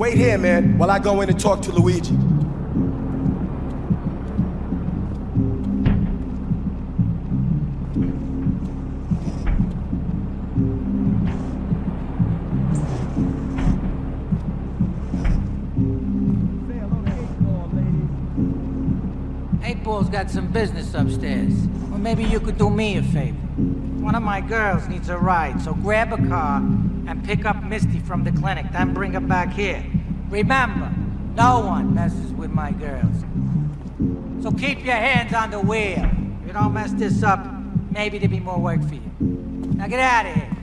Wait here, man, while I go in and talk to Luigi. Eight Ball's got some business upstairs. Or maybe you could do me a favor. One of my girls needs a ride, so grab a car and pick up Misty from the clinic, then bring her back here. Remember, no one messes with my girls. So keep your hands on the wheel. If you don't mess this up, maybe there'll be more work for you. Now get out of here.